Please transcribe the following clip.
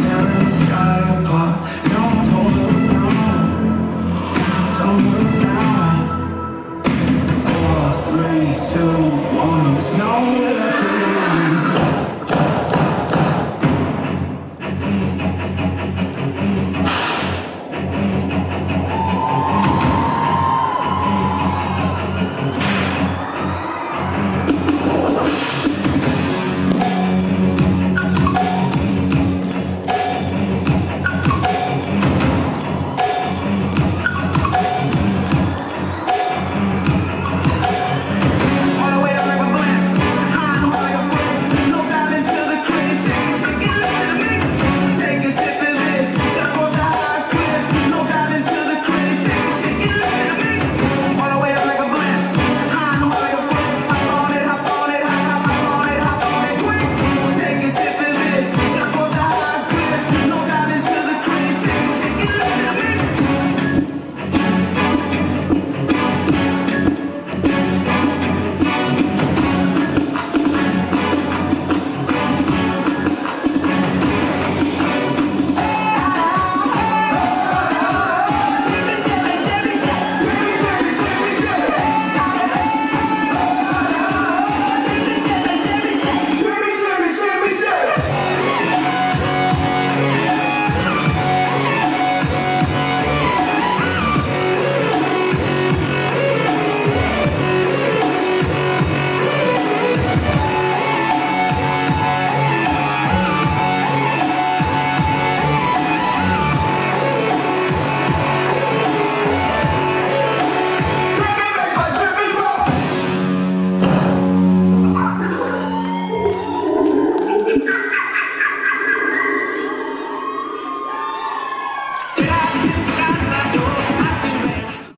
tearing the sky apart. No, don't look down. Don't look down. Four, three, two, one. There's no